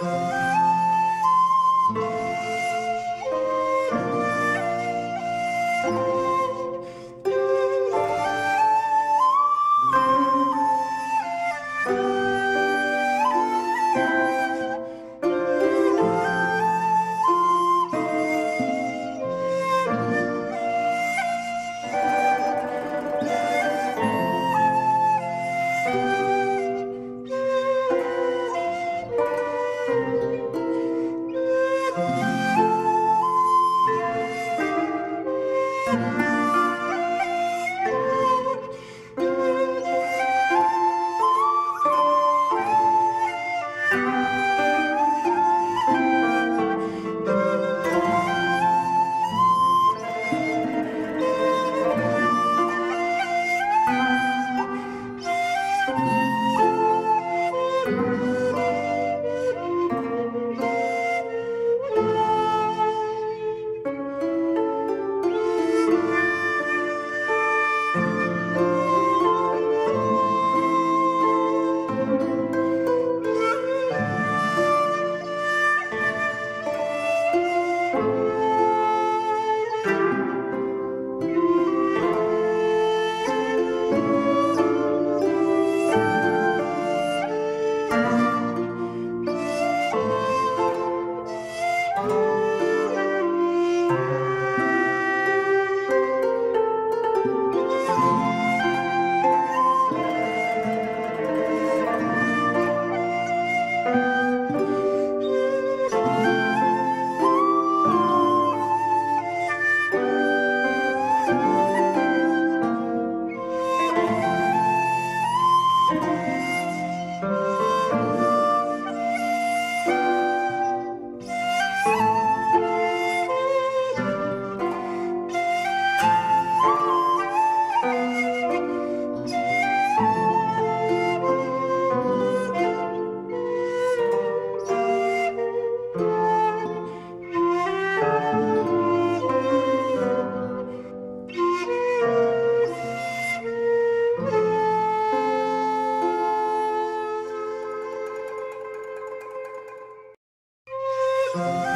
Woo! Música